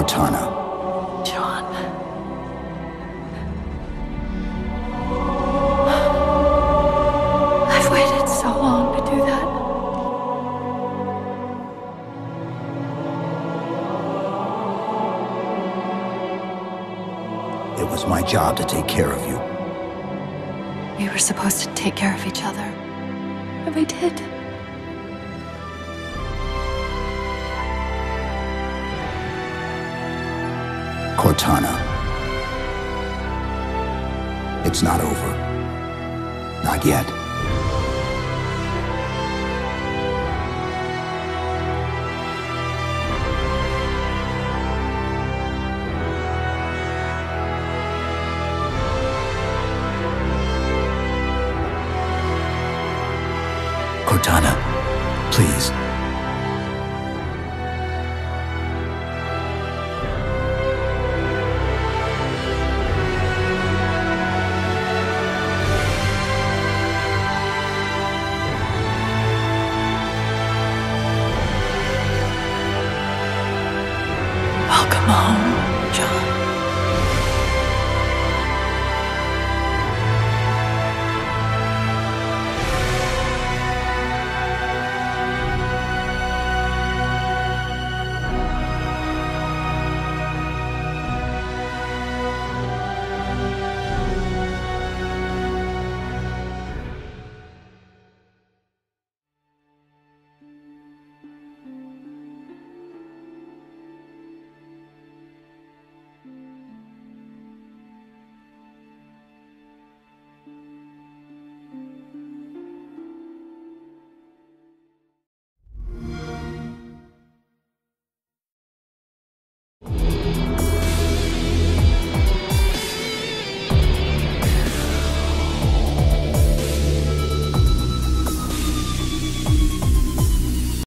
Cortana. John. I've waited so long to do that. It was my job to take care of you. We were supposed to take care of each other. And we did. Cortana. It's not over. Not yet. Cortana, please. Welcome home.